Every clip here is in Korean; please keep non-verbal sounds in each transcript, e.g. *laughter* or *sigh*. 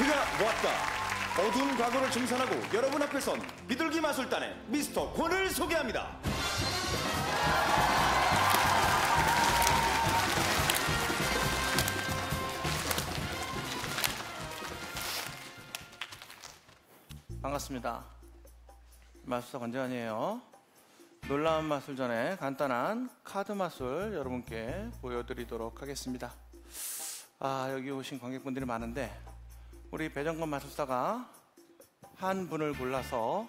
그가 왔다. 어두운 과거를 증산하고 여러분 앞에 선 비둘기 마술단의 미스터 권을 소개합니다. 반갑습니다. 마술사 권재환이에요. 놀라운 마술 전에 간단한 카드 마술 여러분께 보여드리도록 하겠습니다. 아, 여기 오신 관객분들이 많은데, 우리 배정권 마술사가 한 분을 골라서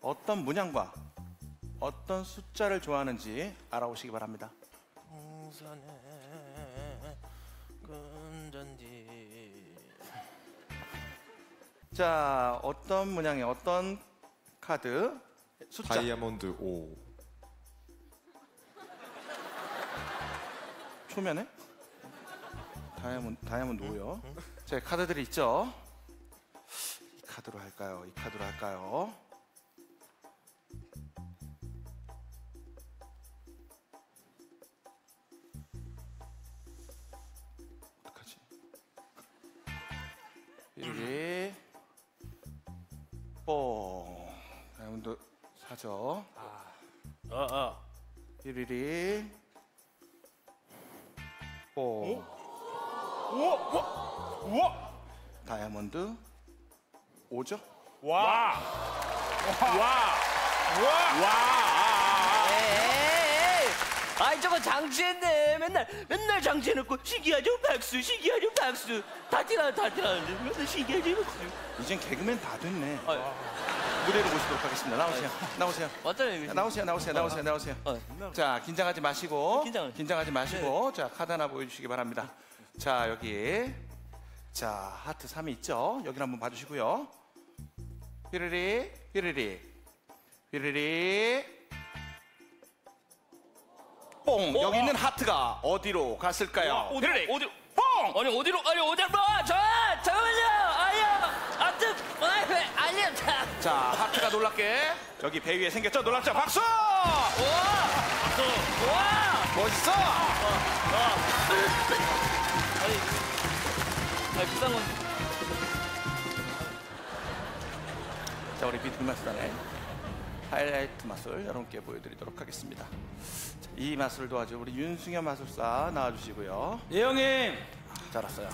어떤 문양과 어떤 숫자를 좋아하는지 알아보시기 바랍니다. 자, 어떤 문양의 어떤 카드, 숫자. 다이아몬드 5 초면에? 다이아몬드, 다이아몬드 5요. 제 카드들이 있죠? 이 카드로 할까요? 이 카드로 할까요? 어떡하지? 이렇게 뽕 다이아몬드 사죠. 어어 삐리리 뽕 우와 우와 우와 다이아몬드 5죠? 와! 와! 와! 와! 에이, 아이 저거 장치했네. 맨날 맨날 장치해놓고 신기하죠 박수, 신기하죠 박수. 다 티나 다 티나는데 맨날 신기하죠 박수. 이젠 개그맨 다 됐네 아, 무대로 모시도록 하겠습니다 나오세요 나오세요 맞잖아요. 야, 나오세요 나오세요 나오세요 나오세요 어. 자 긴장하지 마시고. 긴장하지 마시고 자 카드 하나 보여주시기 바랍니다 자 여기 자 하트 3이 있죠 여기를 한번 봐주시고요 휘리리 휘리리 휘리리 뽕 어, 여기 어. 있는 하트가 어디로 갔을까요 어디 휘리리 어디? 뽕 아니 어디로? 아니 어디로? 봐, 저 잠깐만요. 아야, 아뜨, 아이 왜 아니야. 자, 자 하트가 놀랍게 여기 배 위에 생겼죠 놀랍죠 박수 와, 와. 멋있어 아니, 아니 비싼 건. 자 우리 비틀 마술단의 하이라이트 마술 여러분께 보여드리도록 하겠습니다. 자, 이 마술을 도와줄 우리 윤승현 마술사 나와주시고요. 예 형님. 잘 왔어요.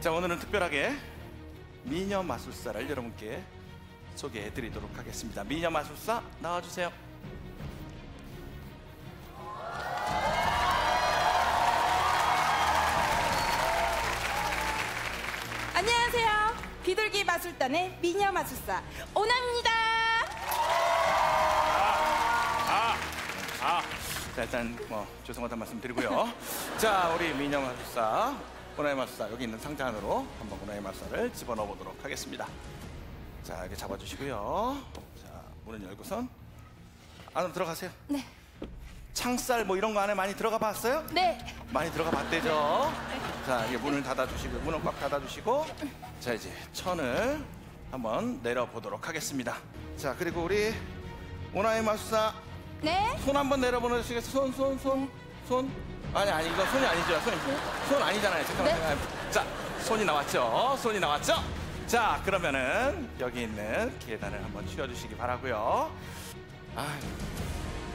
자 오늘은 특별하게 미녀 마술사를 여러분께 소개해드리도록 하겠습니다. 미녀 마술사 나와주세요. 마술단의 미녀 마술사 오나입니다. 자 일단 뭐 죄송하다는 말씀 드리고요 *laughs* 자 우리 미녀 마술사 오나의 마술사 여기 있는 상자 안으로 한번 오나의 마술사를 집어넣어 보도록 하겠습니다 자 이렇게 잡아주시고요 자 문을 열고선 안으로 들어가세요 네. 창살 뭐 이런 거 안에 많이 들어가 봤어요? 네. 많이 들어가 봤대죠 자 이게 문을 닫아주시고 문을 꽉 닫아주시고 자 이제 천을 한번 내려보도록 하겠습니다 자 그리고 우리 오나의 마술사 네. 손 한번 내려보내주시겠어요? 손, 손, 손, 손. 아니, 아니, 이거 손이 아니죠. 손이. 손 아니잖아요. 잠깐만. 네. 잠깐만. 자, 손이 나왔죠? 손이 나왔죠? 자, 그러면은 여기 있는 계단을 한번 치워주시기 바라고요 아,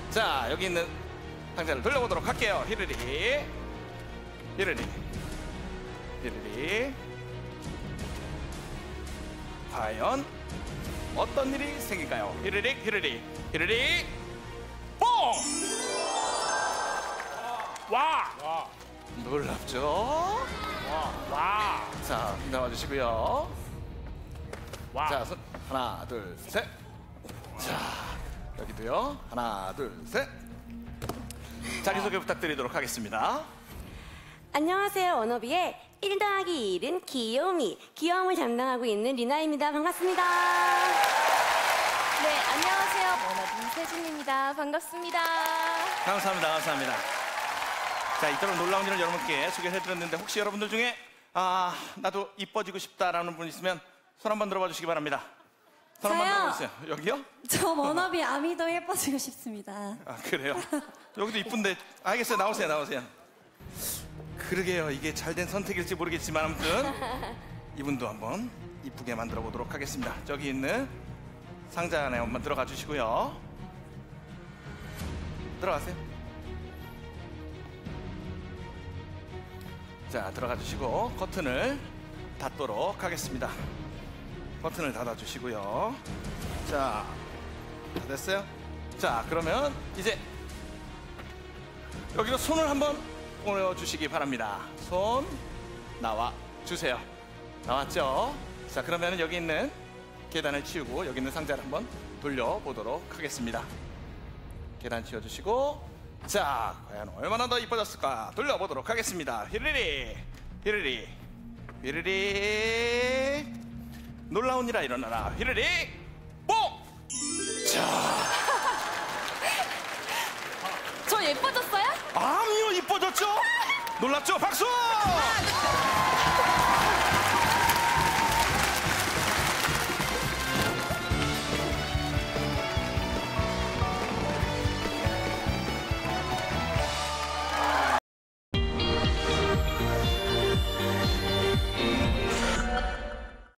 자, 여기 있는 상자를 돌려보도록 할게요. 히르리. 히르리. 히르리. 과연 어떤 일이 생길까요? 히르리, 히르리, 히르리. 뽕! 와! 놀랍죠? 와! 자, 나와 주시고요. 와! 자, 손, 하나, 둘, 셋. 자, 여기도요. 하나, 둘, 셋. 자기소개 부탁드리도록 하겠습니다. 안녕하세요. 워너비의 1 더하기 1은 귀요미, 귀여움을 담당하고 있는 리나입니다. 반갑습니다. 네, 안녕하세요. 워너비 세진입니다. 반갑습니다. 감사합니다. 감사합니다. 자, 이토록 놀라운 일을 여러분께 소개해드렸는데 혹시 여러분들 중에 아, 나도 이뻐지고 싶다라는 분 있으면 손 한번 들어봐 주시기 바랍니다. 손 한번 저요. 들어봐 주세요. 여기요? 저 워너비 아미도 예뻐지고 싶습니다. 아 그래요? 여기도 이쁜데 알겠어요 나오세요 나오세요 그러게요 이게 잘된 선택일지 모르겠지만 아무튼 이분도 한번 이쁘게 만들어 보도록 하겠습니다. 저기 있는 상자 안에 한번 들어가 주시고요. 들어가세요. 자, 들어가 주시고 커튼을 닫도록 하겠습니다. 버튼을 닫아 주시고요. 자, 다 됐어요? 자, 그러면 이제 여기로 손을 한번 보내주시기 바랍니다. 손 나와 주세요. 나왔죠? 자, 그러면 여기 있는 계단을 치우고 여기 있는 상자를 한번 돌려보도록 하겠습니다. 계단 치워주시고 자, 과연 얼마나 더 이뻐졌을까 돌려보도록 하겠습니다. 히리리, 히리리, 히리리. 놀라운 일아 일어나라. 히리리, 뽕! *laughs* 저 예뻐졌어요? 암이요 이뻐졌죠? 놀랐죠? 박수!